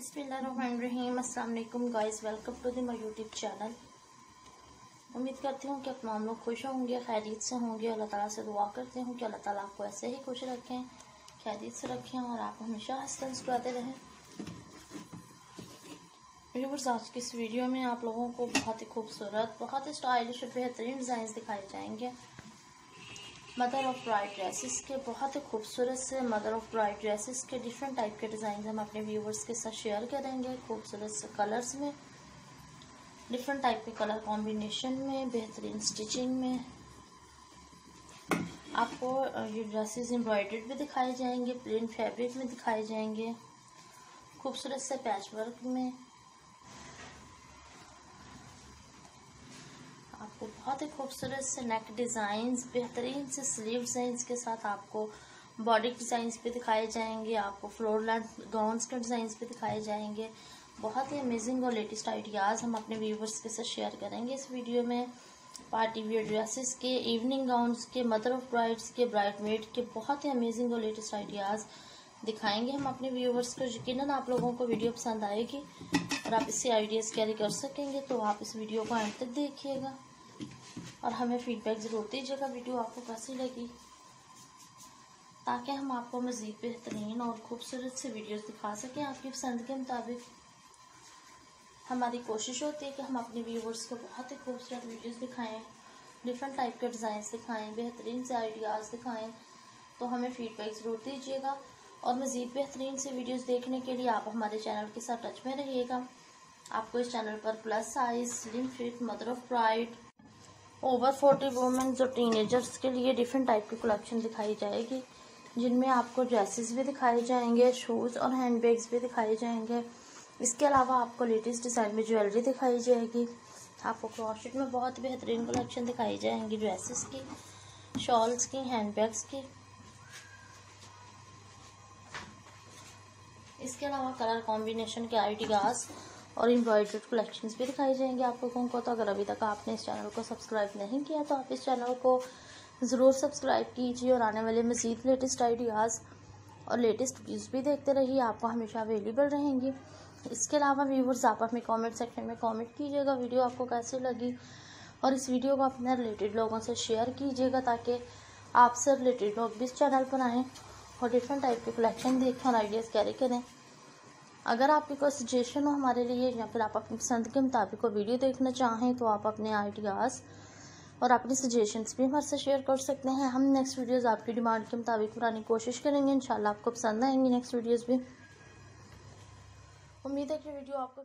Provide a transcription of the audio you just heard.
बसमीम अल्लाम guys, welcome to the my YouTube channel. उम्मीद करती हूँ कि अपना हम लोग खुश होंगे, खैरियत से होंगे, अल्लाह ताला से दुआ करते हूँ कि अल्लाह ताला आपको ऐसे ही खुश रखें, खैरियत से रखें और आप हमेशा हँसते मुस्कुराते रहें। व्यूवर्स आज की इस वीडियो में आप लोगों को बहुत ही खूबसूरत, बहुत ही स्टाइलिश और बेहतरीन डिज़ाइन दिखाए जाएँगे। मदर ऑफ़ ब्राइड ड्रेसेस के बहुत ही खूबसूरत से मदर ऑफ़ ब्राइड ड्रेसेस के डिफरेंट टाइप के डिज़ाइन हम अपने व्यूवर्स के साथ शेयर करेंगे खूबसूरत से कलर्स में डिफरेंट टाइप के कलर कॉम्बिनेशन में, बेहतरीन स्टिचिंग में। आपको ये ड्रेसेस एम्ब्रॉयडर्ड भी दिखाए जाएँगे प्लेन फैब्रिक में दिखाए जाएँगे। खूबसूरत से पैच वर्क में आपको बहुत ही खूबसूरत से नेक डिज़ाइंस बेहतरीन से स्लीव डिज़ाइंस के साथ आपको बॉडी डिज़ाइंस भी दिखाए जाएँगे, आपको फ्लोर लेंथ गाउन्स के डिज़ाइंस भी दिखाए जाएँगे। बहुत ही अमेजिंग और लेटेस्ट आइडियाज़ हम अपने व्यूवर्स के साथ शेयर करेंगे इस वीडियो में। पार्टी वियर ड्रेसेस के इवनिंग गाउन्स के मदर ऑफ़ ब्राइड्स के ब्राइड मेड के बहुत ही अमेजिंग और लेटेस्ट आइडियाज़ दिखाएँगे हम अपने व्यूवर्स को। यकीन आप लोगों को वीडियो पसंद आएगी और आप इससे आइडियाज़ कैरी कर सकेंगे तो आप इस वीडियो को अंत तक देखिएगा। और हमें फीडबैक ज़रूर दीजिएगा वीडियो आपको कैसी लगी। ताकि हम आपको मज़ीद बेहतरीन और खूबसूरत से वीडियोस दिखा सकें। आपकी पसंद के मुताबिक हमारी कोशिश होती है कि हम अपने व्यूवर्स को बहुत ही खूबसूरत वीडियोस दिखाएँ डिफरेंट टाइप के डिज़ाइन दिखाएँ, बेहतरीन से आइडियाज़ दिखाएँ। तो हमें फीडबैक ज़रूर दीजिएगा और मज़ीद बेहतरीन से वीडियोस देखने के लिए आप हमारे चैनल के साथ टच में रहिएगा। आपको इस चैनल पर plus size slim fit mother of pride over forty women जो टीनेजर्स के लिए डिफरेंट टाइप की कलेक्शन दिखाई जाएगी, जिनमें आपको ड्रेसेस भी दिखाए जाएँगे शूज़ और हैंड बैग्स भी दिखाए जाएँगे। इसके अलावा आपको लेटेस्ट डिज़ाइन में ज्वेलरी दिखाई जाएगी। आपको क्रॉशेट में बहुत बेहतरीन कलेक्शन दिखाई जाएँगी ड्रेसेस की शॉल्स की हैंड की। इसके अलावा कलर कॉम्बिनेशन के आइडियाज़ और एम्ब्रॉयडर्ड कलेक्शंस भी दिखाई जाएँगे आप लोगों को। तो अगर अभी तक आपने इस चैनल को सब्सक्राइब नहीं किया तो आप इस चैनल को ज़रूर सब्सक्राइब कीजिए और आने वाले मज़ीद लेटेस्ट आइडियाज़ और लेटेस्ट वीडियोज़ भी देखते रहिए। आपको हमेशा अवेलेबल रहेंगी। इसके अलावा व्यूवर्स आप अपने कमेंट सेक्शन में कमेंट कीजिएगा वीडियो आपको कैसी लगी और इस वीडियो को अपने रिलेटेड लोगों से शेयर कीजिएगा ताकि आपसे रिलेटेड लोग भी इस चैनल पर आएँ और डिफरेंट टाइप के कलेक्शन देखें और आइडियाज़ कैरी करें। अगर आपकी कोई सजेशन हो हमारे लिए या फिर आप अपनी पसंद के मुताबिक कोई वीडियो देखना चाहें तो आप अपने आइडियाज़ और अपनी सजेशंस भी हमारे से शेयर कर सकते हैं। हम नेक्स्ट वीडियोस आपकी डिमांड के मुताबिक बनाने की कोशिश करेंगे। इंशाल्लाह आपको पसंद आएँगी नेक्स्ट वीडियोस भी। उम्मीद है कि वीडियो आपको